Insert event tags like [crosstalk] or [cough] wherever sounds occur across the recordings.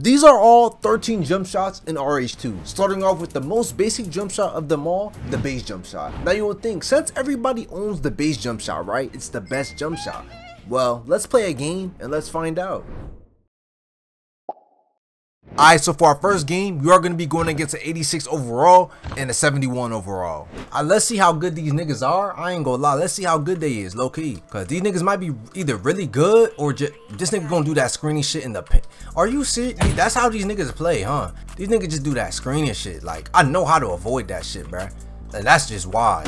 These are all 13 jump shots in RH2, starting off with the most basic jump shot of them all, the base jump shot. Now you would think, since everybody owns the base jump shot, right, it's the best jump shot. Well, let's play a game and let's find out. Alright, so for our first game, we are going to be going against an 86 overall and a 71 overall. Right, let's see how good these niggas are. I ain't gonna lie, let's see how good they is, low key. Cause these niggas might be either really good or just this nigga gonna do that screening shit in the pit. Are you serious? That's how these niggas play, huh? These niggas just do that screening shit. Like, I know how to avoid that shit, bruh. And that's just why.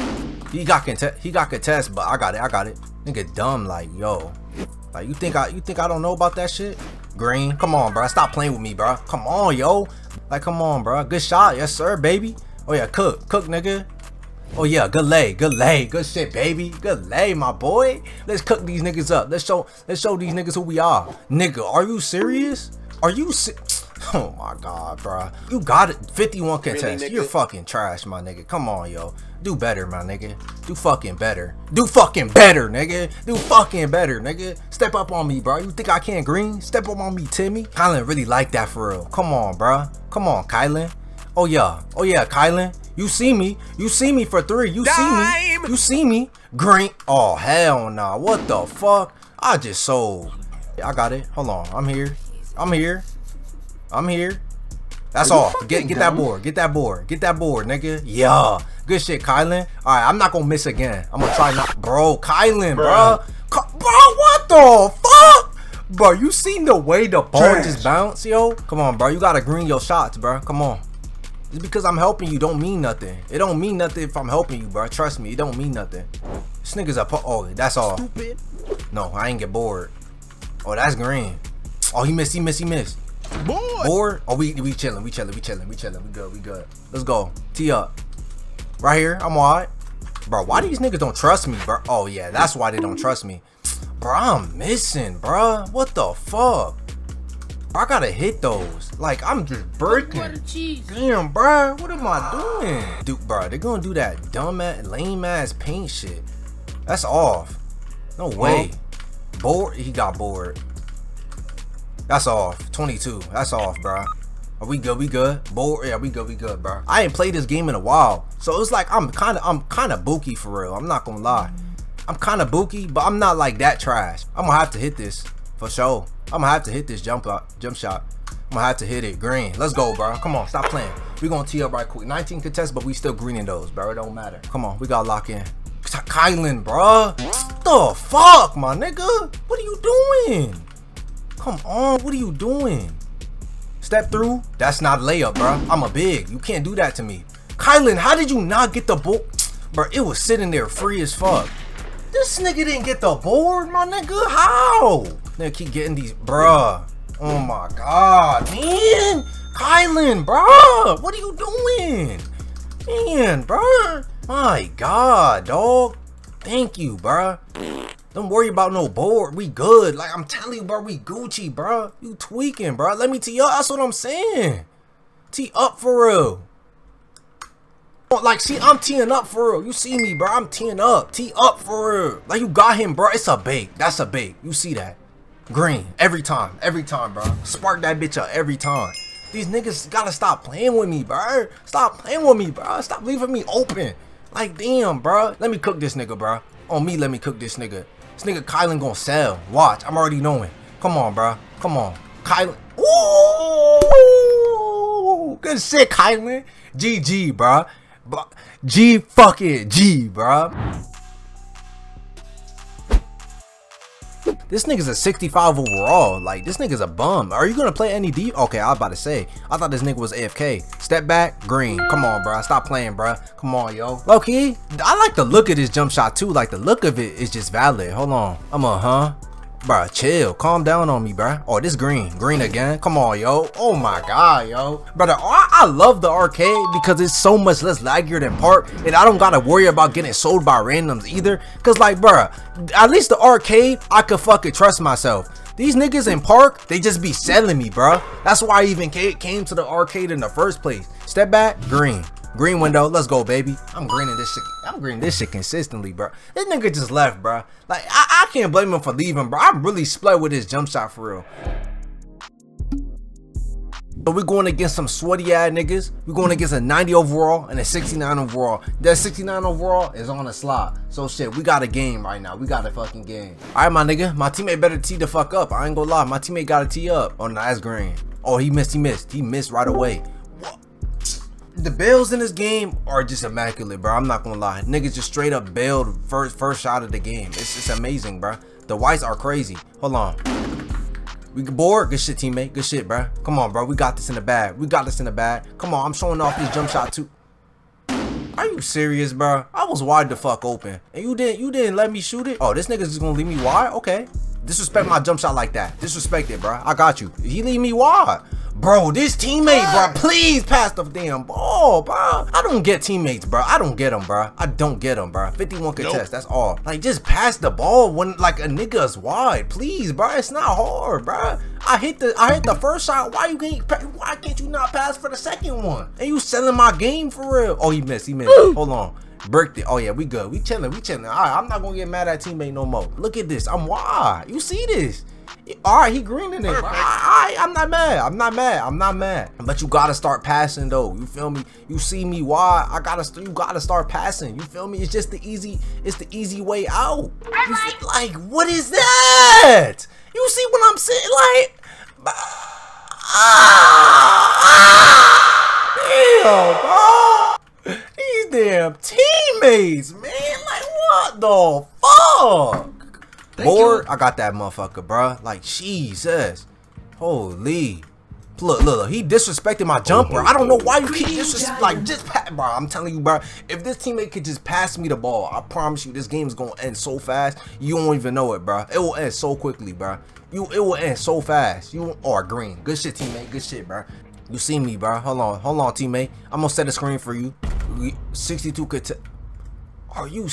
He got contest, he got contest, but I got it, I got it. Nigga dumb, like, yo. Like, you think I, you think I don't know about that shit? Green, come on, bro. Stop playing with me, bro. Come on, yo. Like, come on, bro. Good shot. Yes, sir, baby. Oh, yeah, cook. Cook, nigga. Oh, yeah, good lay. Good lay. Good shit, baby. Good lay, my boy. Let's cook these niggas up. Let's show let's show these niggas who we are. Nigga, are you serious? Are you [laughs] Oh my god, bro. You got it. 51 contest. Really, You're fucking trash, my nigga. Come on, yo. Do better, my nigga. Do fucking better. Do fucking better, nigga. Do fucking better, nigga. Step up on me, bro. You think I can't green? Step up on me, Timmy. Kylan really like that for real. Come on, bro. Come on, Kylan. Oh, yeah. Oh, yeah, Kylan. You see me. You see me for three. You Dime. see me. You see me. Green. Oh, hell nah. What the fuck? I just sold. I got it. Hold on. I'm here. I'm here. I'm here. That's all. Get get that board. Get that board. Get that board, nigga. Yeah. Good shit, Kylan. All right, I'm not gonna miss again. I'm gonna try not, bro. Kylan, bro. Bro, what the fuck? Bro, you seen the way the ball Trash. just bounce, yo? Come on, bro. You gotta green your shots, bro. Come on. Just because I'm helping you don't mean nothing. It don't mean nothing if I'm helping you, bro. Trust me, it don't mean nothing. This nigga's a oh, that's all. Stupid. No, I ain't get bored. Oh, that's green. Oh, he missed, he missed, he missed. Boy. Board? Oh, we we chilling, we chilling, we chilling, we chilling, we good, we good. Let's go. Tee up. Right here. I'm alright. Bro, why these niggas don't trust me, bro? Oh yeah, that's why they don't trust me. Bro, I'm missing, bro. What the fuck? I gotta hit those. Like I'm just breaking. Damn, bro. What am I doing? Dude, bro, they're gonna do that dumb ass, lame ass paint shit. That's off. No way. Bored. He got bored. That's off. 22. That's off, bro. Are we good? We good? Bored? Yeah, we good. We good, bro. I ain't played this game in a while, so it's like I'm kind of I'm kind of booky for real. I'm not gonna lie. I'm kind of booky, but I'm not like that trash. I'm gonna have to hit this for sure. I'm gonna have to hit this jump out, jump shot. I'm gonna have to hit it. Green. Let's go, bro. Come on, stop playing. We gonna tee up right quick. 19 contests, but we still greening those, bro. It don't matter. Come on, we gotta lock in. Kylan, bro. What the fuck, my nigga? What are you doing? Come on, what are you doing? Step through? That's not layup, bro. I'm a big. You can't do that to me. Kylan, how did you not get the ball? [tsk] Bro, it was sitting there free as fuck. This nigga didn't get the board, my nigga. How? Nigga keep getting these, bruh. Oh my god, man. Kylan, bruh. What are you doing? Man, bruh. My god, dog. Thank you, bruh. Don't worry about no board. We good. Like I'm telling you, bro, we Gucci, bro. You tweaking, bro. Let me tee up. That's what I'm saying. Tee up for real. Like, see, I'm teeing up for real. You see me, bro. I'm teeing up. Tee up for real. Like, you got him, bro. It's a bait. That's a bait. You see that. Green. Every time. Every time, bro. Spark that bitch up every time. These niggas gotta stop playing with me, bro. Stop playing with me, bro. Stop leaving me open. Like, damn, bro. Let me cook this nigga, bro. On me, let me cook this nigga. This nigga Kylan gonna sell. Watch, I'm already knowing. Come on, bro. Come on. Kylan. Ooh! Good shit, Kylan. GG, bro. G fucking G, bro. This nigga's a 65 overall. Like, this nigga's a bum. Are you gonna play any deep? Okay, I was about to say. I thought this nigga was AFK. Step back, green. Come on, bro. Stop playing, bro. Come on, yo. Low-key, I like the look of this jump shot, too. Like, the look of it is just valid. Hold on. I'm a, huh? Bro, chill. Calm down on me, bro. Oh, this green. Green again. Come on, yo. Oh my god, yo. Brother, I, I love the arcade because it's so much less laggier than park. And I don't gotta worry about getting sold by randoms either. Cause like, bro, at least the arcade, I could fucking trust myself. These niggas in park, they just be selling me, bro. That's why I even came to the arcade in the first place. Step back, green. Green window, let's go, baby. I'm greening this shit. I'm greening this shit consistently, bro. This nigga just left, bro. Like, I, I can't blame him for leaving, bro. I'm really split with his jump shot for real. But we're going against some sweaty ass niggas. We're going against a 90 overall and a 69 overall. That 69 overall is on a slot. So shit, we got a game right now. We got a fucking game. Alright, my nigga. My teammate better tee the fuck up. I ain't gonna lie. My teammate got to tee up. Oh, that's green. Oh, he missed. He missed. He missed right away. The bails in this game are just immaculate, bro. I'm not gonna lie. Niggas just straight up bailed first first shot of the game. It's just amazing, bro. The whites are crazy. Hold on. We bored? Good shit, teammate. Good shit, bro. Come on, bro. We got this in the bag. We got this in the bag. Come on, I'm showing off this jump shot too. Are you serious, bro? I was wide the fuck open, and you didn't you didn't let me shoot it. Oh, this nigga's just gonna leave me wide? Okay. Disrespect my jump shot like that. Disrespect it, bro. I got you. He leave me wide. Bro, this teammate, bro, please pass the damn ball, bro. I don't get teammates, bro. I don't get them, bro. I don't get them, bro. 51 contest, nope. that's all. Like, just pass the ball when, like, a nigga's wide. Please, bro. It's not hard, bro. I hit the I hit the first shot. Why you can't why can't you not pass for the second one? And you selling my game for real? Oh, he missed. He missed. Hold on. Birthday. Oh yeah, we good. We chilling. We chilling. All right, I'm not gonna get mad at teammate no more. Look at this. I'm wide. You see this? All right, he greening it. All right, I'm not mad. I'm not mad. I'm not mad. But you gotta start passing though. You feel me? You see me why? I gotta. You gotta start passing. You feel me? It's just the easy. It's the easy way out. Feel, like what is that? You see what I'm saying? Like. Ah, [sighs] damn, bro. These damn teammates, man. Like what the fuck? Thank Bored, you. I got that motherfucker, bro. Like, Jesus. Holy. Look, look, look, he disrespected my jumper. I don't know why you keep disrespecting. Like, just pass, bro. I'm telling you, bro. If this teammate could just pass me the ball, I promise you, this game is gonna end so fast. You won't even know it, bro. It will end so quickly, bro. You, it will end so fast. You are green. Good shit, teammate. Good shit, bro. You see me, bro. Hold on, hold on, teammate. I'm gonna set a screen for you. 62 could. Are you?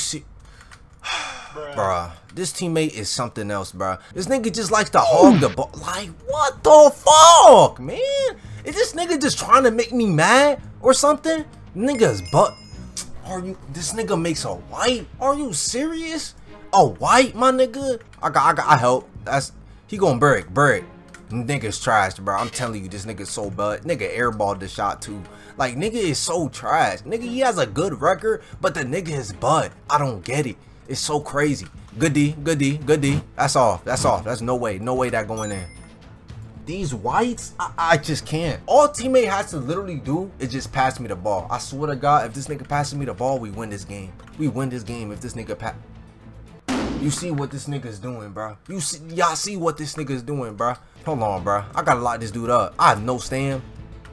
Bruh, this teammate is something else, bruh. This nigga just likes to hog the ball. Like, what the fuck, man? Is this nigga just trying to make me mad or something? Nigga's butt. Are you? This nigga makes a white? Are you serious? A white, my nigga? I got, I got, I help. That's he gonna break, break. Nigga's trash, bro. I'm telling you, this nigga's so bad. Nigga airballed the shot too. Like, nigga is so trash. Nigga, he has a good record, but the nigga is bud. I don't get it. It's so crazy. Good D, good D, good D. That's off. That's off. That's no way. No way that going in. These whites, I, I just can't. All teammate has to literally do is just pass me the ball. I swear to God, if this nigga passes me the ball, we win this game. We win this game if this nigga pass. You see what this nigga's doing, bro. You see, y'all see what this nigga's doing, bro. Hold on, bro. I gotta lock this dude up. I have no stand.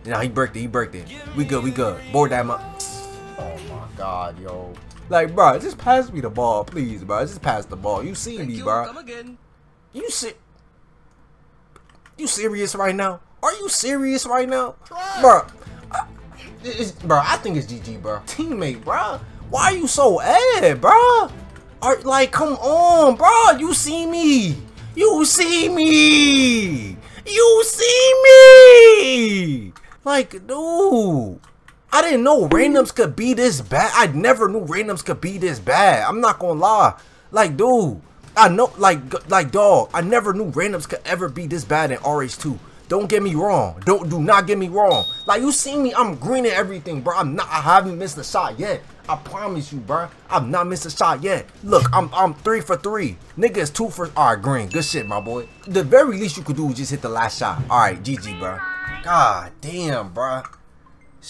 Now he breaked it. He breaked it. We good. We good. Board that up. Oh my God, yo. Like, bro, just pass me the ball, please, bro. Just pass the ball. You see Thank me, you. bro. Come again. You see? You serious right now? Are you serious right now, Try. bro? I, bro, I think it's GG, bro. Teammate, bro. Why are you so ad, bro? Are like, come on, bro. You see me? You see me? You see me? Like, dude. I didn't know randoms could be this bad. I never knew randoms could be this bad. I'm not gonna lie. Like, dude, I know, like, like, dog, I never knew randoms could ever be this bad in RH2. Don't get me wrong. Don't do not get me wrong. Like you see me, I'm green and everything, bro. I'm not. I haven't missed a shot yet. I promise you, bro. I've not missed a shot yet. Look, I'm I'm three for three. Nigga is two for. All right, green. Good shit, my boy. The very least you could do is just hit the last shot. All right, GG, bro. God damn, bro.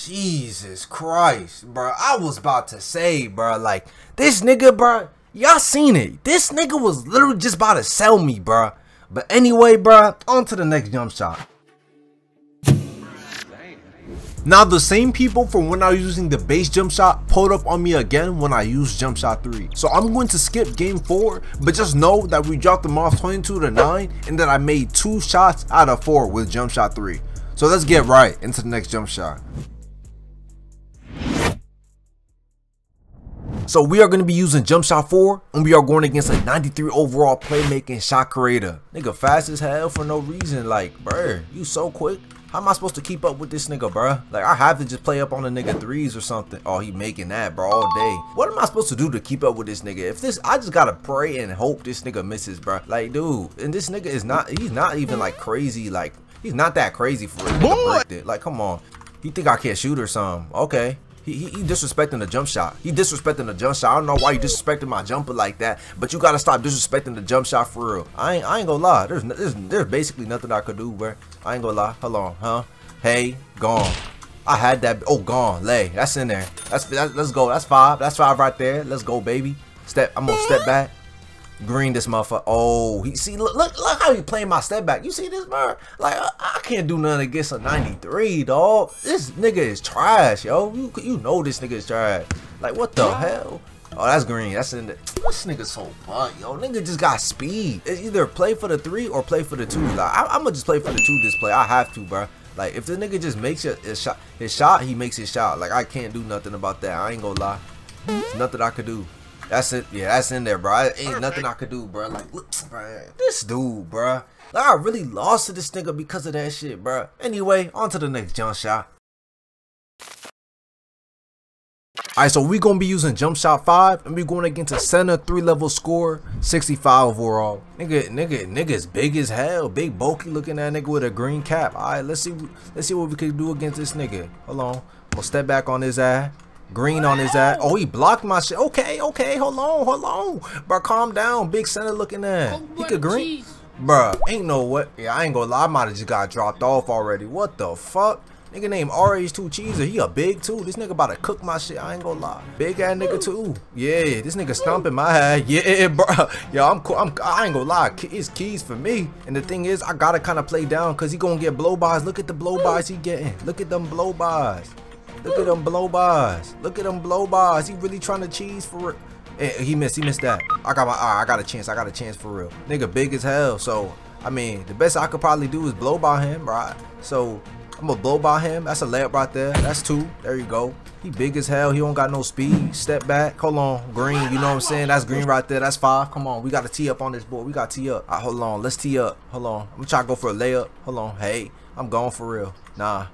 Jesus Christ, bro. I was about to say, bro, like, this nigga, bro, y'all seen it. This nigga was literally just about to sell me, bro. But anyway, bro, on to the next jump shot. Now the same people from when I was using the base jump shot pulled up on me again when I used jump shot 3. So I'm going to skip game 4 but just know that we dropped them off 22 to 9 and that I made 2 shots out of 4 with jump shot 3. So let's get right into the next jump shot. So we are going to be using jump shot 4 and we are going against a 93 overall playmaking shot creator. Nigga fast as hell for no reason. Like, bruh, you so quick. How am I supposed to keep up with this nigga, bruh? Like, I have to just play up on the nigga threes or something. Oh, he making that, bro, all day. What am I supposed to do to keep up with this nigga? If this, I just gotta pray and hope this nigga misses, bruh. Like, dude, and this nigga is not, he's not even like crazy, like, He's not that crazy for it. Like, come on. You think I can't shoot or something. Okay. He, he, he, disrespecting the jump shot. He disrespecting the jump shot. I don't know why you disrespecting my jumper like that, but you gotta stop disrespecting the jump shot for real. I ain't I ain't gonna lie. There's there's, there's basically nothing I could do, bro. I ain't gonna lie. Hold on, huh? Hey, gone. I had that. Oh, gone. Lay. That's in there. That's, that's let's go. That's five. That's five right there. Let's go, baby. Step. I'm gonna step back. Green this motherfucker. Oh, he see look look look how he playing my step back. You see this man? Like I, I, can't do nothing against a 93, dog. This nigga is trash, yo. You you know this nigga is trash. Like what the hell? Oh, that's green. That's in the. This nigga so butt, yo. Nigga just got speed. It's either play for the three or play for the two. Like I, am gonna just play for the two this play. I have to, bro. Like if the nigga just makes his shot, his shot, he makes his shot. Like I can't do nothing about that. I ain't gonna lie. There's nothing I could do. That's it. Yeah, that's in there, bro. Ain't nothing I could do, bro. Like, look, bro, this dude, bro. Like, I really lost to this nigga because of that shit, bro. Anyway, on to the next jump shot. Alright, so we gonna be using jump shot five, and we going against a center three level score, 65 overall. Nigga, nigga, nigga is big as hell, big bulky looking at nigga with a green cap. Alright, let's see, let's see what we can do against this nigga. Hold on, we'll step back on his ass. Green on his ass. Oh, he blocked my shit. Okay, okay, hold on, hold on. Bro, calm down. Big center looking at. Oh, he could green. Bruh, ain't no what. Yeah, I ain't gonna lie. I might have just got dropped off already. What the fuck? Nigga named RH2 Cheeser. He a big too. This nigga about to cook my shit. I ain't gonna lie. Big ass nigga too. Yeah, this nigga stomping my head. [laughs] Yeah, bro. Yo, I'm cool. I'm, I ain't gonna lie. It's keys for me. And the thing is, I gotta kind of play down because he gonna get blow bys. Look at the blow bys he getting. Look at them blow bys. Look at them blow bys. Look at them blow bys. He really trying to cheese for it. Hey, eh, eh, he missed. He missed that. I got my. Right, I got a chance. I got a chance for real. Nigga big as hell. So I mean, the best I could probably do is blow by him, right? So I'm gonna blow by him. That's a layup right there. That's two. There you go. He big as hell. He don't got no speed. Step back. Hold on. Green. You know what I'm saying? That's green right there. That's five. Come on. We got to tee up on this board. We got to tee up. Right, hold on. Let's tee up. Hold on. I'm trying to go for a layup. Hold on. Hey, I'm going for real. Nah.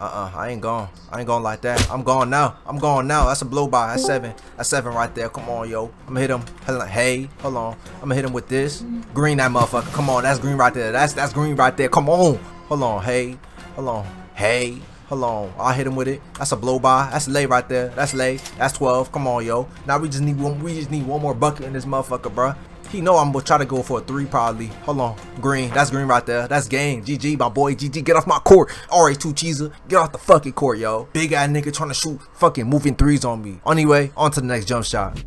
Uh-uh, I ain't gone. I ain't going like that. I'm gone now. I'm gone now. That's a blow by. That's seven. That's seven right there. Come on, yo. I'm gonna hit him. Hey, hold on. I'm gonna hit him with this. Green that motherfucker. Come on, that's green right there. That's that's green right there. Come on. Hold on. Hey. Hold on. Hey. Hold on. I'll hit him with it. That's a blow by. That's lay right there. That's lay. That's 12. Come on, yo. Now we just need one we just need one more bucket in this motherfucker, bruh. He know I'm gonna try to go for a three probably. Hold on. Green. That's green right there. That's game. GG, my boy. GG, get off my court. RH2 Cheeser. Get off the fucking court, yo. Big ass nigga trying to shoot fucking moving threes on me. Anyway, on to the next jump shot.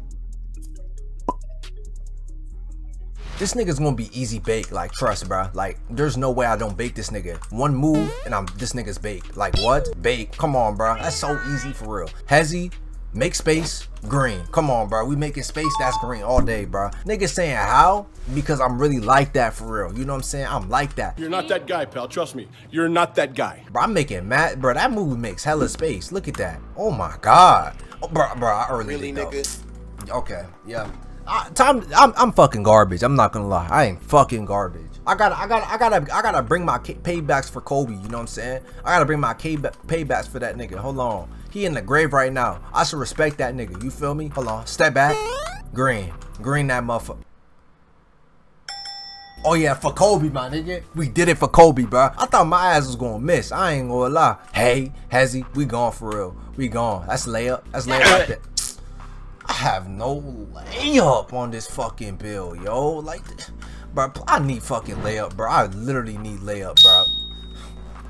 This nigga's gonna be easy bake, like trust, bro. Like, there's no way I don't bake this nigga. One move and I'm this nigga's baked. Like what? Bake. Come on, bro. That's so easy for real. Hezzy, Make space, green. Come on, bro. We making space, that's green all day, bro. Niggas saying how? Because I'm really like that for real. You know what I'm saying? I'm like that. You're not that guy, pal. Trust me. You're not that guy. Bro, I'm making mad. Bro, that movie makes hella space. Look at that. Oh my god. Oh, bro, bro, I early really, nigga. Okay, yeah. I, time, I'm, I'm fucking garbage. I'm not gonna lie. I ain't fucking garbage. I gotta, I gotta, I gotta, I gotta bring my paybacks for Kobe. You know what I'm saying? I gotta bring my paybacks for that nigga. Hold on. He in the grave right now. I should respect that nigga. You feel me? Hold on. Step back. Green. Green that motherfucker. Oh yeah, for Kobe, my nigga. We did it for Kobe, bro. I thought my ass was gonna miss. I ain't gonna lie. Hey, Hezzy, we gone for real. We gone. That's layup. That's layup right there. I have no layup on this fucking bill, yo. Like, bro, I need fucking layup, bro. I literally need layup, bro.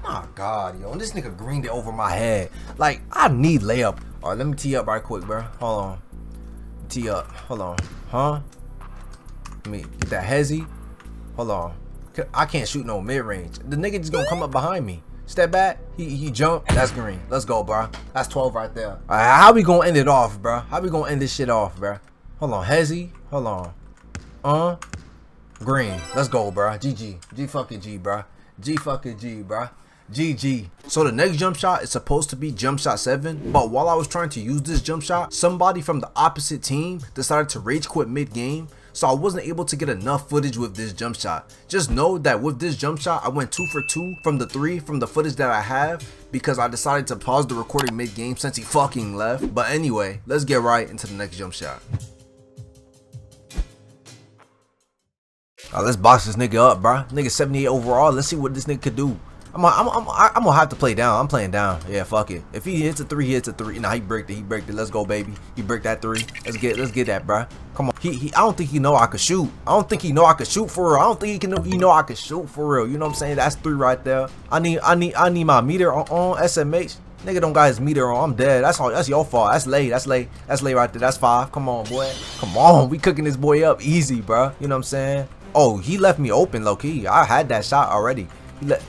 My God, yo, and this nigga greened it over my head. Like, I need layup. All right, let me tee up right quick, bro. Hold on. Tee up. Hold on. Huh? Let me get that hezzy. Hold on. I can't shoot no mid range. The nigga just gonna come up behind me. Step back. He he jump. That's green. Let's go, bro. That's 12 right there. All right, how we gonna end it off, bro? How we gonna end this shit off, bro? Hold on, hezzy. Hold on. Uh. Green. Let's go, bro. GG. G fucking G, bro. G fucking G, bro. GG. So the next jump shot is supposed to be jump shot 7, but while I was trying to use this jump shot, somebody from the opposite team decided to rage quit mid game, so I wasn't able to get enough footage with this jump shot. Just know that with this jump shot, I went 2 for 2 from the 3 from the footage that I have because I decided to pause the recording mid game since he fucking left. But anyway, let's get right into the next jump shot. Let's box this nigga up, bro. Nigga 78 overall. Let's see what this nigga could do. I'm I'm, I'm, I'm gonna have to play down. I'm playing down. Yeah, fuck it. If he hits a three, he hits a three. Nah, he breaked it. He breaked it. Let's go, baby. He break that three. Let's get, let's get that, bro. Come on. He, he, I don't think he know I could shoot. I don't think he know I could shoot for real. I don't think he can. He know I could shoot for real. You know what I'm saying? That's three right there. I need, I need, I need my meter on, on SMH. Nigga don't got his meter on. I'm dead. That's all. That's your fault. That's late. That's late. That's late right there. That's five. Come on, boy. Come on. We cooking this boy up easy, bro. You know what I'm saying? Oh, he left me open, low key. I had that shot already. He let.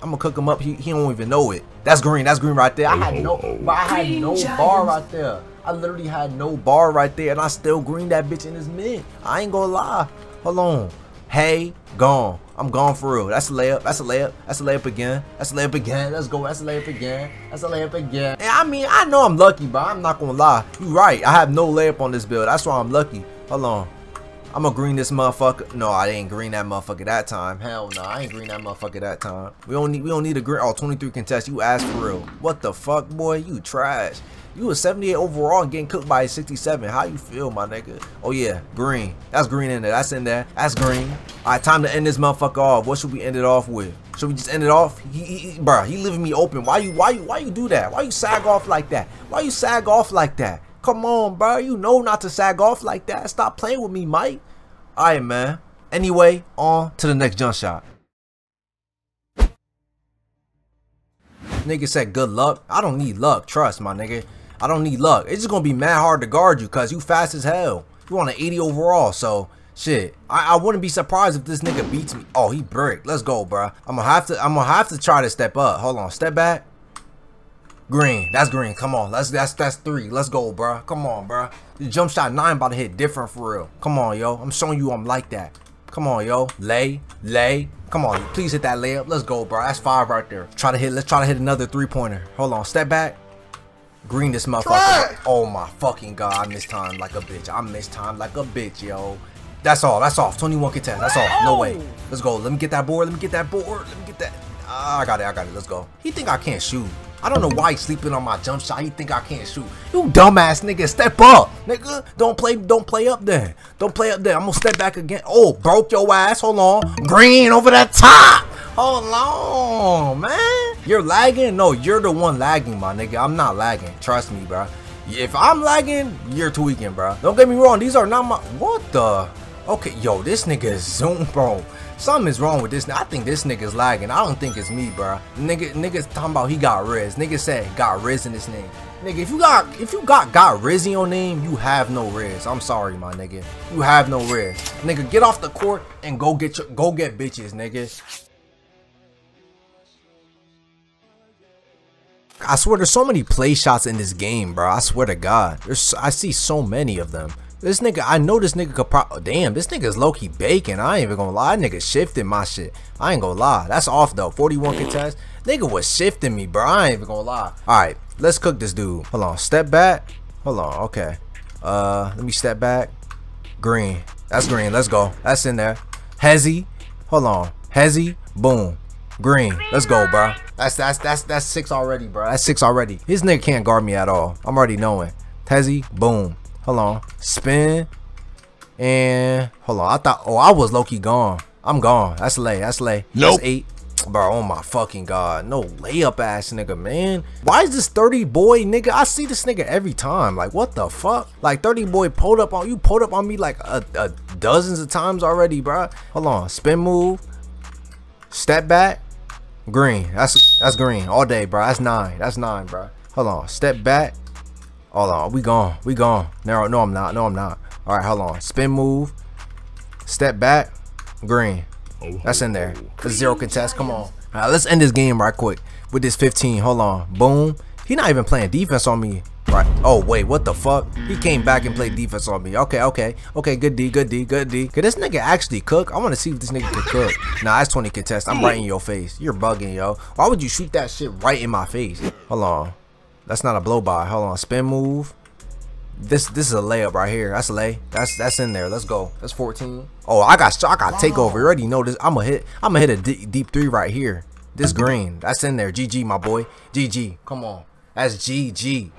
This, I'm gonna cook him up. He, he don't even know it. That's green. That's green right there. I had no. Oh, oh, oh. But I had no bar right there. I literally had no bar right there, and I still green that bitch in his mid. I ain't gonna lie. Hold on. Hey, gone. I'm gone for real. That's a layup. That's a layup. That's a layup again. That's a layup again. Let's go. That's a layup again. That's a layup again. And I mean, I know I'm lucky, but I'm not gonna lie. You right. I have no layup on this build. That's why I'm lucky. Hold on. I'm gonna green this motherfucker. No, I didn't green that motherfucker that time. Hell no, I ain't green that motherfucker that time. We don't need we don't need a green. Oh, 23 contest. You asked for real. What the fuck, boy? You trash. You was 78 overall and getting cooked by a 67. How you feel, my nigga? Oh yeah, green. That's green in there. That's in there. That's green. All right, time to end this motherfucker off. What should we end it off with? Should we just end it off? He, he, he bro, he leaving me open. Why you, why you, why you do that? Why you sag off like that? Why you sag off like that? Come on, bro. You know not to sag off like that. Stop playing with me, Mike. All right, man. Anyway, on to the next jump shot. Nigga said good luck. I don't need luck. Trust my nigga. I don't need luck. It's just gonna be mad hard to guard you because you fast as hell. You want an 80 overall, so shit. I, I wouldn't be surprised if this nigga beats me. Oh, he bricked. Let's go, bro. I'm gonna have to. I'm gonna have to try to step up. Hold on, step back. Green. That's green. Come on. Let's. That's that's three. Let's go, bro. Come on, bro. The jump shot nine about to hit different for real. Come on, yo. I'm showing you I'm like that. Come on, yo. Lay, lay. Come on, please hit that layup. Let's go, bro. That's five right there. Try to hit. Let's try to hit another three pointer. Hold on. Step back. Green this motherfucker. Oh my fucking god, I missed time like a bitch. I missed time like a bitch, yo. That's all. That's off. 21 contest. That's all. No way. Let's go. Let me get that board. Let me get that board. Let me get that. Ah, I got it. I got it. Let's go. He think I can't shoot. I don't know why he's sleeping on my jump shot. He think I can't shoot. You dumbass nigga. Step up. Nigga. Don't play don't play up there. Don't play up there. I'm gonna step back again. Oh, broke your ass. Hold on. Green over the top. Hold on, man. You're lagging? No, you're the one lagging, my nigga. I'm not lagging. Trust me, bro. If I'm lagging, you're tweaking, bro. Don't get me wrong. These are not my... What the... Okay, yo, this nigga is zoom, bro. Something is wrong with this. I think this nigga's lagging. I don't think it's me, bro. Nigga, nigga's talking about he got Riz. Nigga said got Riz in his name. Nigga, if you got if you got got Riz in your name, you have no Riz. I'm sorry, my nigga. You have no Riz. Nigga, get off the court and go get your go get bitches, nigga. I swear there's so many play shots in this game, bro. I swear to God. There's I see so many of them. This nigga, I know this nigga could pro- oh, damn, this nigga's low-key baking. I ain't even gonna lie. Nigga shifted my shit. I ain't gonna lie. That's off though. 41 contest. Nigga was shifting me, bro. I ain't even gonna lie. Alright, let's cook this dude. Hold on. Step back. Hold on. Okay. Uh, let me step back. Green. That's green. Let's go. That's in there. Hezzy. Hold on. Hezzy. Boom. Green. Let's go, bro. That's that's that's that's six already, bro. That's six already. His nigga can't guard me at all. I'm already knowing. Hezzy. Boom. Hold on. Spin. And hold on. I thought oh I was Loki gone. I'm gone. That's lay. That's lay. Nope. That's eight. Bro, oh my fucking god. No layup ass nigga, man. Why is this 30 boy nigga? I see this nigga every time. Like, what the fuck? Like, 30 boy pulled up on you, pulled up on me like a, a dozens of times already, bro. Hold on. Spin move. Step back. Green. That's that's green all day, bro. That's nine. That's nine, bro. Hold on. Step back. Hold on. We gone. We gone. No, no, I'm not. No, I'm not. All right, hold on. Spin move. Step back. Green. Oh, that's in there. Oh, that's oh. zero contest. Come on. All right, let's end this game right quick with this 15. Hold on. Boom. He not even playing defense on me. Right. Oh, wait. What the fuck? He came back and played defense on me. Okay, okay. Okay, good D, good D, good D. Could this nigga actually cook? I want to see if this nigga can cook. Nah, that's 20 contest. I'm right in your face. You're bugging, yo. Why would you shoot that shit right in my face? Hold on. That's not a blow by. Hold on. Spin move. This this is a layup right here. That's a lay. That's that's in there. Let's go. That's 14. Oh, I got I got takeover. You already know this. I'm gonna hit. I'm gonna hit a deep, deep three right here. This green. That's in there. GG, my boy. GG. Come on. That's GG.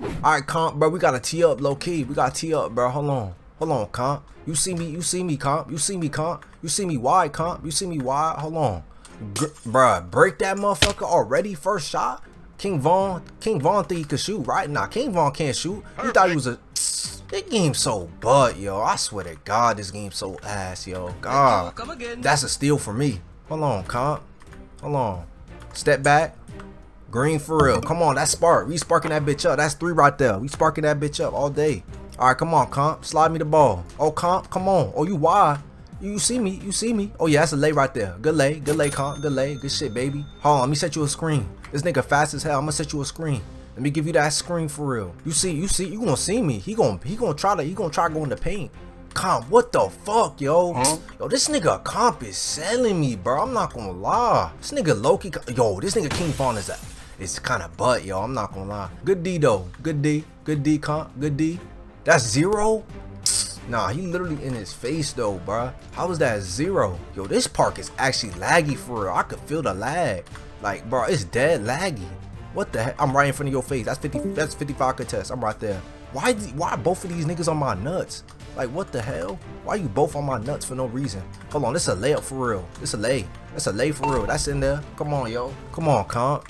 All right, comp, bro. We gotta tee up low key. We gotta tee up, bro. Hold on. Hold on, comp. You see me, you see me, comp. You see me, comp. You see me wide, comp. You see me wide. Hold on. Gr bruh, break that motherfucker already. First shot. King Von, King Von think he could shoot, right? Nah, King Von can't shoot. He thought he was a. This game so butt, yo. I swear to God, this game so ass, yo. God, that's a steal for me. Hold on, comp. Hold on. Step back. Green for real. Come on, that's spark. We sparking that bitch up. That's three right there. We sparking that bitch up all day. All right, come on, comp. Slide me the ball. Oh, comp, come on. Oh, you wide. You see me. You see me. Oh, yeah, that's a lay right there. Good lay. Good lay, comp. Good lay. Good shit, baby. Hold on. Let me set you a screen. This nigga fast as hell. I'm gonna set you a screen. Let me give you that screen for real. You see, you see, you gonna see me. He gonna he gonna try to he gonna try going to go in the paint. Comp, what the fuck, yo? Huh? Yo, this nigga Comp is selling me, bro. I'm not gonna lie. This nigga Loki, yo, this nigga King Von is that. It's kind of butt, yo. I'm not gonna lie. Good D though. Good D. Good D, Comp. Good D. That's zero. Nah, he literally in his face though, bro. How was that zero? Yo, this park is actually laggy for real. I could feel the lag. Like, bro, it's dead laggy. What the heck? I'm right in front of your face. That's 50. That's 55 contest. I'm right there. Why? Why both of these niggas on my nuts? Like, what the hell? Why you both on my nuts for no reason? Hold on, this a layup for real. This a lay. That's a lay for real. That's in there. Come on, yo. Come on, comp.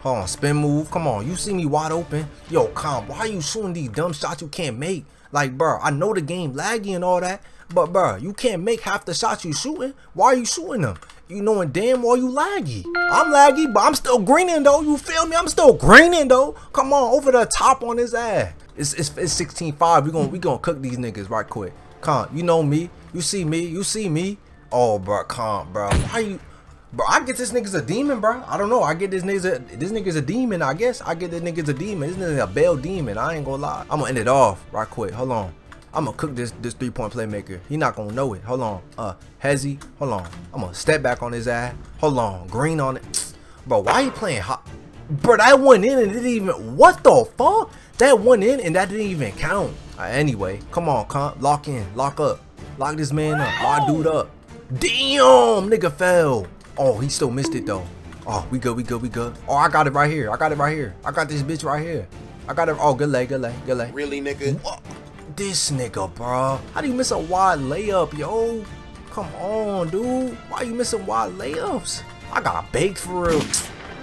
Hold on, spin move. Come on, you see me wide open. Yo, comp, why are you shooting these dumb shots you can't make? Like, bro, I know the game laggy and all that, but bro, you can't make half the shots you shooting. Why are you shooting them? You knowing damn well you laggy. I'm laggy, but I'm still greening though. You feel me? I'm still greening though. Come on, over the top on his ass. It's it's, it's 16-5. We gonna we gonna cook these niggas right quick. Come, you know me. You see me. You see me. Oh, bro, come, bro. Why you? Bro, I get this nigga's a demon, bro. I don't know. I get this nigga's a this nigga's a demon. I guess I get this nigga's a demon. This nigga's a bell demon. I ain't gonna lie. I'm gonna end it off right quick. Hold on. I'm gonna cook this this three point playmaker. He not gonna know it. Hold on. Uh, Hezzy. Hold on. I'm gonna step back on his ass. Hold on. Green on it. Bro, why you playing hot? Bro, that one in and didn't even. What the fuck? That one in and that didn't even count. Uh, anyway, come on, comp. Lock in. Lock up. Lock this man up. Lock dude up. Damn, nigga fell. Oh, he still missed it though. Oh, we good, we good, we good. Oh, I got it right here. I got it right here. I got this bitch right here. I got it. Oh, good leg, good leg, good leg. Really, nigga? What? this nigga, bro. How do you miss a wide layup, yo? Come on, dude. Why you missing wide layups? I got a bake for real.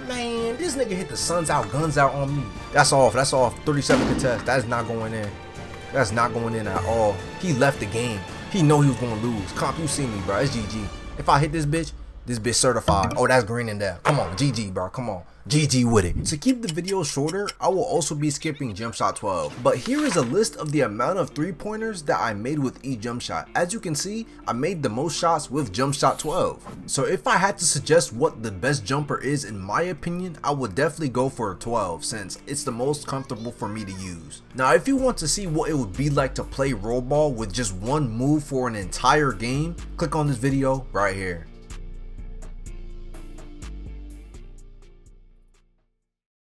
Man, this nigga hit the suns out, guns out on me. That's off. That's off. 37 contest. That's not going in. That's not going in at all. He left the game. He know he was going to lose. Comp, you see me, bro. It's GG. If I hit this bitch, this bitch certified. Oh, that's green in there. Come on, GG, bro. Come on. GG with it. To keep the video shorter, I will also be skipping jump shot 12. But here is a list of the amount of three pointers that I made with each jump shot. As you can see, I made the most shots with jump shot 12. So if I had to suggest what the best jumper is in my opinion, I would definitely go for a 12 since it's the most comfortable for me to use. Now if you want to see what it would be like to play roll ball with just one move for an entire game, click on this video right here.